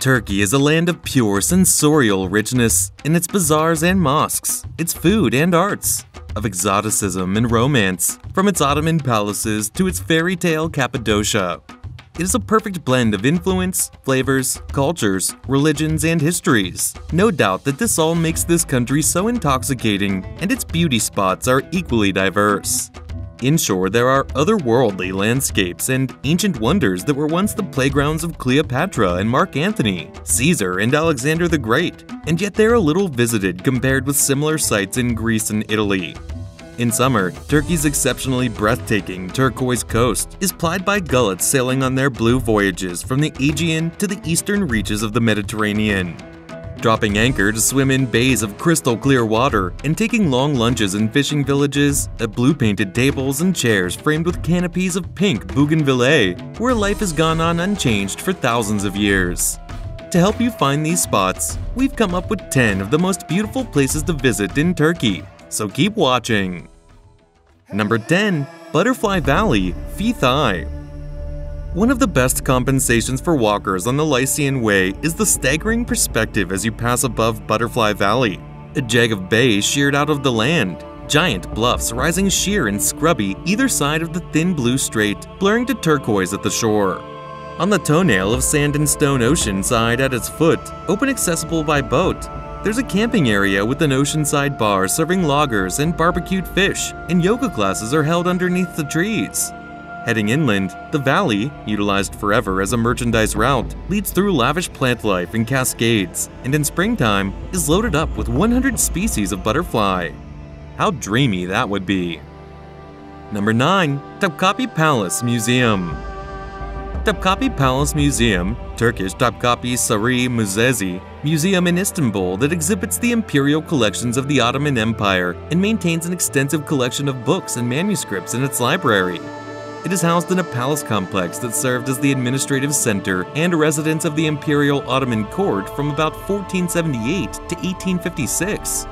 Turkey is a land of pure sensorial richness in its bazaars and mosques, its food and arts, of exoticism and romance, from its Ottoman palaces to its fairy tale Cappadocia. It is a perfect blend of influence, flavors, cultures, religions, and histories. No doubt that this all makes this country so intoxicating, and its beauty spots are equally diverse. Inshore, there are otherworldly landscapes and ancient wonders that were once the playgrounds of Cleopatra and Mark Antony, Caesar and Alexander the Great, and yet they are a little visited compared with similar sites in Greece and Italy. In summer, Turkey's exceptionally breathtaking turquoise coast is plied by gulets sailing on their blue voyages from the Aegean to the eastern reaches of the Mediterranean dropping anchor to swim in bays of crystal clear water, and taking long lunches in fishing villages at blue painted tables and chairs framed with canopies of pink bougainvillea, where life has gone on unchanged for thousands of years. To help you find these spots, we've come up with 10 of the most beautiful places to visit in Turkey, so keep watching. Number 10 Butterfly Valley, Thai. One of the best compensations for walkers on the Lycian Way is the staggering perspective as you pass above Butterfly Valley, a jag of bays sheared out of the land, giant bluffs rising sheer and scrubby either side of the thin blue strait, blurring to turquoise at the shore. On the toenail of sand and stone ocean side at its foot, open accessible by boat, there's a camping area with an oceanside bar serving loggers and barbecued fish, and yoga classes are held underneath the trees. Heading inland, the valley, utilized forever as a merchandise route, leads through lavish plant life and cascades, and in springtime is loaded up with 100 species of butterfly. How dreamy that would be. Number 9. Topkapi Palace Museum Topkapi Palace Museum, Turkish Topkapi Sarayı Müzesi, museum in Istanbul that exhibits the imperial collections of the Ottoman Empire and maintains an extensive collection of books and manuscripts in its library. It is housed in a palace complex that served as the administrative center and residence of the Imperial Ottoman Court from about 1478 to 1856.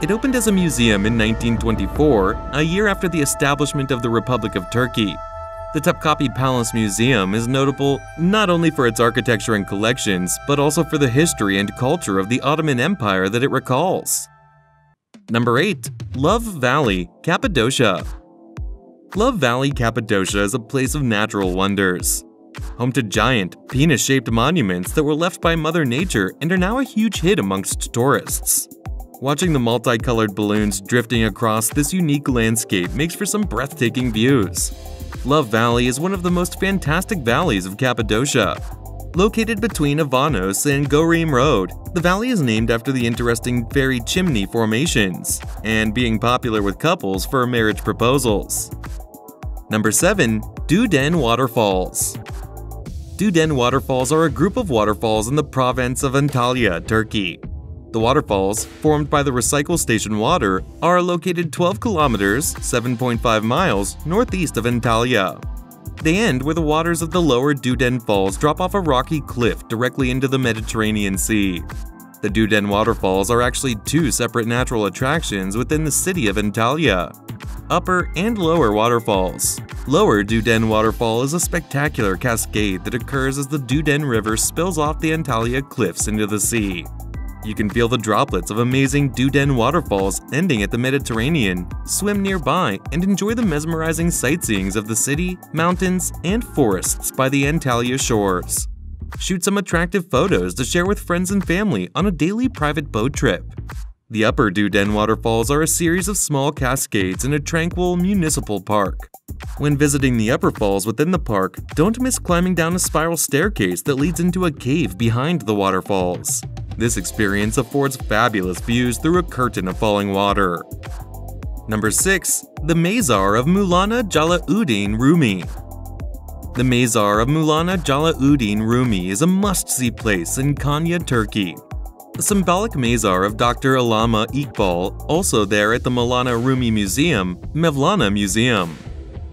It opened as a museum in 1924, a year after the establishment of the Republic of Turkey. The Topkapi Palace Museum is notable not only for its architecture and collections, but also for the history and culture of the Ottoman Empire that it recalls. Number 8. Love Valley, Cappadocia Love Valley, Cappadocia is a place of natural wonders. Home to giant, penis-shaped monuments that were left by Mother Nature and are now a huge hit amongst tourists. Watching the multicolored balloons drifting across this unique landscape makes for some breathtaking views. Love Valley is one of the most fantastic valleys of Cappadocia. Located between Avanos and Göreme Road, the valley is named after the interesting fairy chimney formations, and being popular with couples for marriage proposals. Number 7. Duden Waterfalls Duden Waterfalls are a group of waterfalls in the province of Antalya, Turkey. The waterfalls, formed by the recycle station water, are located 12 kilometers 7.5 miles northeast of Antalya. They end where the waters of the lower Duden Falls drop off a rocky cliff directly into the Mediterranean Sea. The Duden Waterfalls are actually two separate natural attractions within the city of Antalya upper and lower waterfalls. Lower Duden Waterfall is a spectacular cascade that occurs as the Duden River spills off the Antalya cliffs into the sea. You can feel the droplets of amazing Duden waterfalls ending at the Mediterranean, swim nearby, and enjoy the mesmerizing sightseeings of the city, mountains, and forests by the Antalya shores. Shoot some attractive photos to share with friends and family on a daily private boat trip. The upper Duden waterfalls are a series of small cascades in a tranquil municipal park. When visiting the upper falls within the park, don't miss climbing down a spiral staircase that leads into a cave behind the waterfalls. This experience affords fabulous views through a curtain of falling water. Number 6. The Mazar of Maulana Jalaluddin Rumi The Mazar of Maulana Jalaluddin Rumi is a must-see place in Konya, Turkey. The symbolic mazar of Dr. Allama Iqbal, also there at the Mulana Rumi Museum, Mevlana Museum.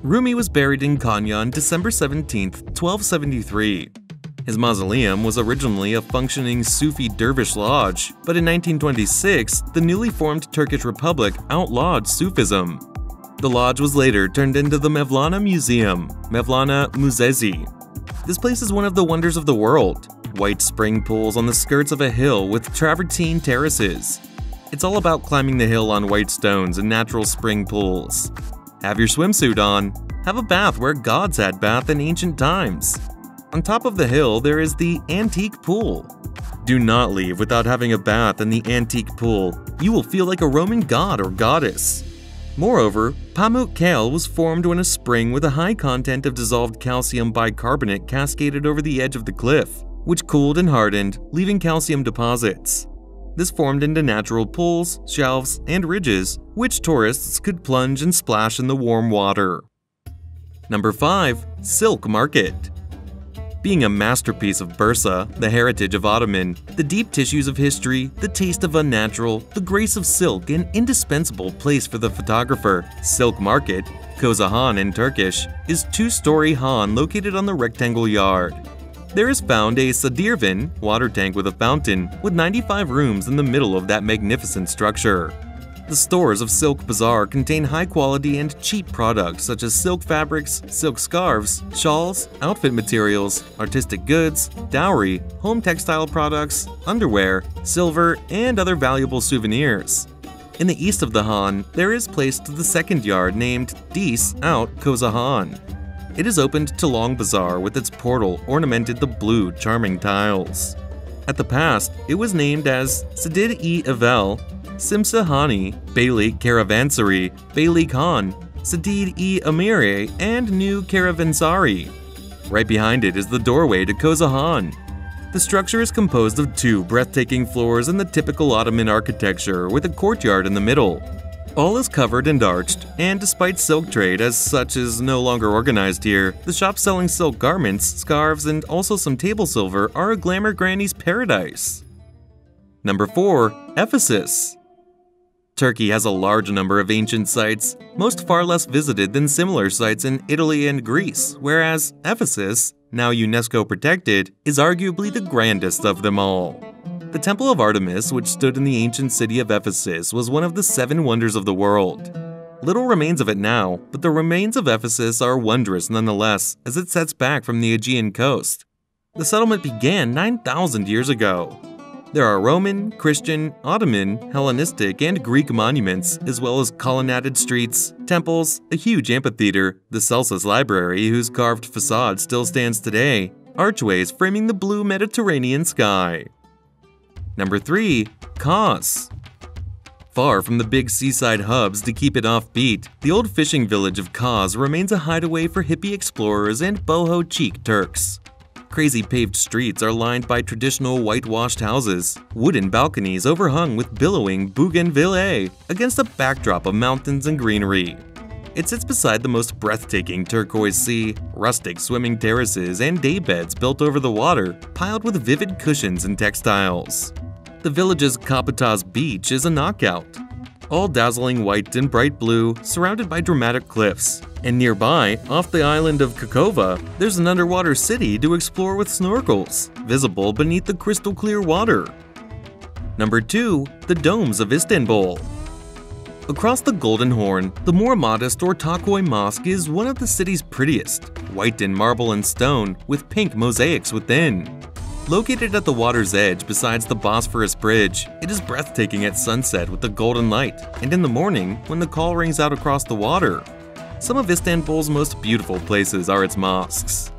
Rumi was buried in Konya on December 17, 1273. His mausoleum was originally a functioning Sufi dervish lodge, but in 1926, the newly formed Turkish Republic outlawed Sufism. The lodge was later turned into the Mevlana Museum, Mevlana Müzesi. This place is one of the wonders of the world. white spring pools on the skirts of a hill with travertine terraces. It's all about climbing the hill on white stones and natural spring pools. Have your swimsuit on. Have a bath where gods had bath in ancient times. On top of the hill, there is the Antique Pool. Do not leave without having a bath in the Antique Pool. You will feel like a Roman god or goddess. Moreover, Pamukkale was formed when a spring with a high content of dissolved calcium bicarbonate cascaded over the edge of the cliff, which cooled and hardened, leaving calcium deposits. This formed into natural pools, shelves, and ridges, which tourists could plunge and splash in the warm water. Number 5. Silk Market being a masterpiece of Bursa, the heritage of Ottoman, the deep tissues of history, the taste of unnatural, the grace of silk, an indispensable place for the photographer, Silk Market, Koza Han in Turkish, is two-story Han located on the rectangle yard. There is found a Sadirvan, water tank with a fountain, with 95 rooms in the middle of that magnificent structure. The stores of Silk Bazaar contain high quality and cheap products such as silk fabrics, silk scarves, shawls, outfit materials, artistic goods, dowry, home textile products, underwear, silver, and other valuable souvenirs. In the east of the Han, there is placed the second yard named Dis Out Koza Han. It is opened to Long Bazaar with its portal ornamented the blue, charming tiles. At the past, it was named as Sadid e Evel Simsahani, Beylik Caravansary, Beylik Khan, Sadid e and New Caravansary. Right behind it is the doorway to Koza Han. The structure is composed of two breathtaking floors in the typical Ottoman architecture with a courtyard in the middle. All is covered and arched, and despite silk trade as such is no longer organized here, the shops selling silk garments, scarves, and also some table silver are a glamour granny's paradise. Number 4. Ephesus Turkey has a large number of ancient sites, most far less visited than similar sites in Italy and Greece, whereas Ephesus, now UNESCO protected, is arguably the grandest of them all. The Temple of Artemis, which stood in the ancient city of Ephesus, was one of the seven wonders of the world. Little remains of it now, but the remains of Ephesus are wondrous nonetheless, as it sets back from the Aegean coast. The settlement began 9,000 years ago, there are Roman, Christian, Ottoman, Hellenistic, and Greek monuments, as well as colonnaded streets, temples, a huge amphitheater, the Celsus Library, whose carved facade still stands today, archways framing the blue Mediterranean sky. Number 3. Kaş Far from the big seaside hubs to keep it offbeat, the old fishing village of Kaş remains a hideaway for hippie explorers and boho cheek Turks. Crazy paved streets are lined by traditional whitewashed houses, wooden balconies overhung with billowing bougainvillea against a backdrop of mountains and greenery. It sits beside the most breathtaking turquoise sea, rustic swimming terraces, and daybeds built over the water, piled with vivid cushions and textiles. The village's Kaputaş beach is a knockout, all dazzling white and bright blue, surrounded by dramatic cliffs. And nearby, off the island of Kekova, there's an underwater city to explore with snorkels, visible beneath the crystal clear water. Number 2. The Domes of Istanbul Across the Golden Horn, the more modest Ortaköy Mosque is one of the city's prettiest, white in marble and stone, with pink mosaics within. Located at the water's edge besides the Bosphorus Bridge, it is breathtaking at sunset with the golden light, and in the morning when the call rings out across the water. Some of Istanbul's most beautiful places are its mosques.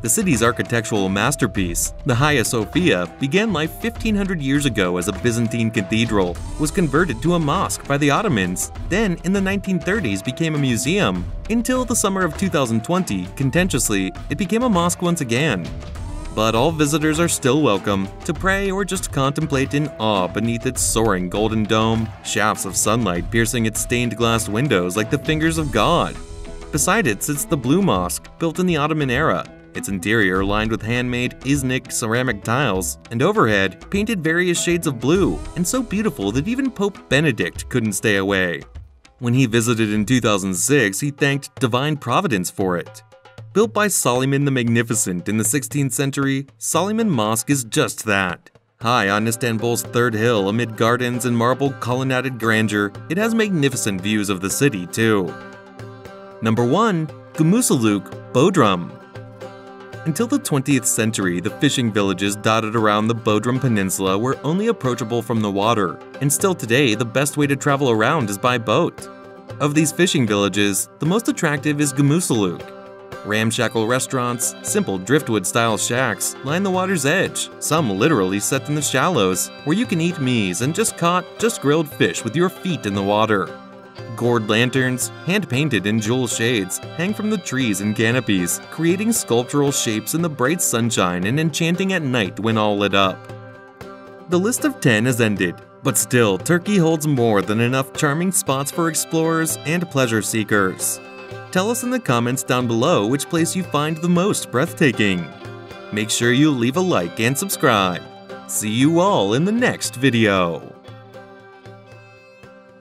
The city's architectural masterpiece, the Hagia Sophia, began life 1500 years ago as a Byzantine cathedral, was converted to a mosque by the Ottomans, then in the 1930s became a museum, until the summer of 2020, contentiously, it became a mosque once again but all visitors are still welcome to pray or just contemplate in awe beneath its soaring golden dome, shafts of sunlight piercing its stained glass windows like the fingers of God. Beside it sits the Blue Mosque, built in the Ottoman era, its interior lined with handmade Iznik ceramic tiles, and overhead painted various shades of blue, and so beautiful that even Pope Benedict couldn't stay away. When he visited in 2006, he thanked Divine Providence for it. Built by Soliman the Magnificent in the 16th century, Soliman Mosque is just that. High on Istanbul's third hill amid gardens and marble colonnaded grandeur, it has magnificent views of the city too. Number 1. Gumusaluk, Bodrum Until the 20th century, the fishing villages dotted around the Bodrum Peninsula were only approachable from the water, and still today, the best way to travel around is by boat. Of these fishing villages, the most attractive is Gamusaluk. Ramshackle restaurants, simple driftwood style shacks line the water's edge, some literally set in the shallows, where you can eat meze and just caught, just grilled fish with your feet in the water. Gourd lanterns, hand painted in jewel shades, hang from the trees and canopies, creating sculptural shapes in the bright sunshine and enchanting at night when all lit up. The list of 10 is ended, but still, Turkey holds more than enough charming spots for explorers and pleasure seekers. Tell us in the comments down below which place you find the most breathtaking. Make sure you leave a like and subscribe. See you all in the next video.